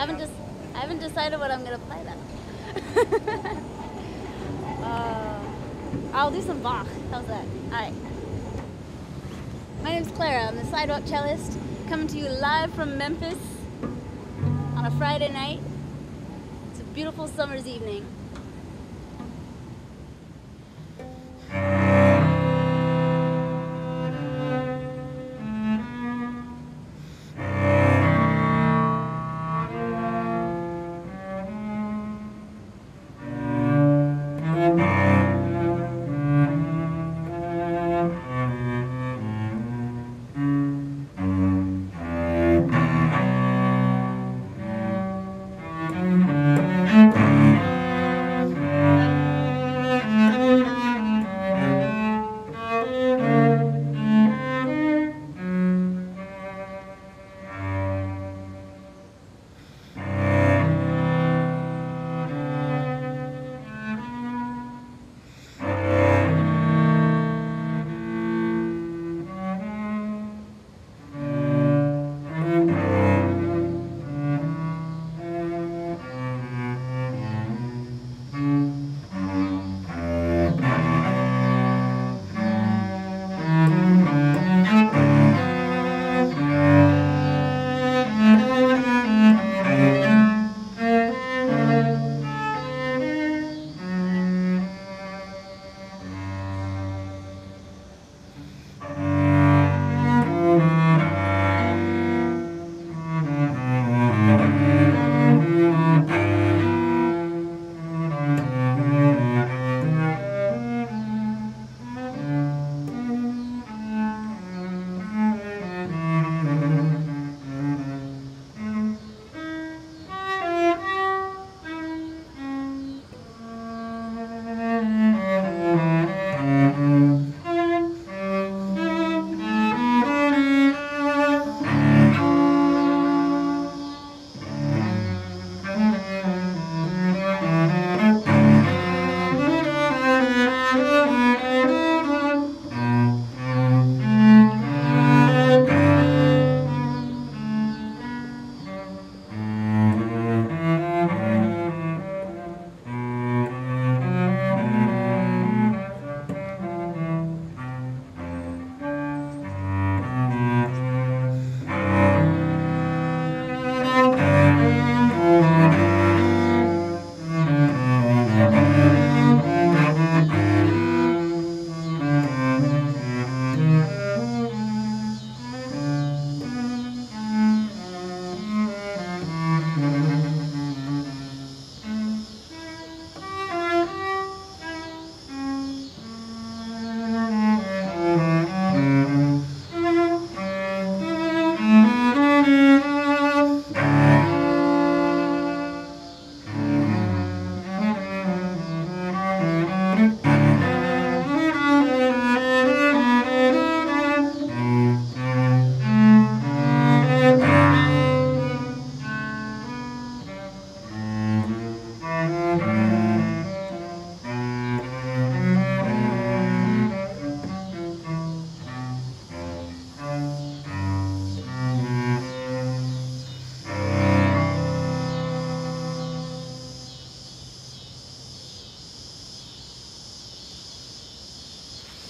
haven't just I haven't decided what I'm gonna play though. uh, I'll do some Bach. How's that? All right. My name's Clara. I'm the sidewalk cellist, coming to you live from Memphis on a Friday night. It's a beautiful summer's evening.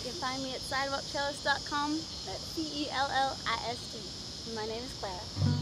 You can find me at sidewalkcellist.com. That's C E L L I S T. My name is Clara.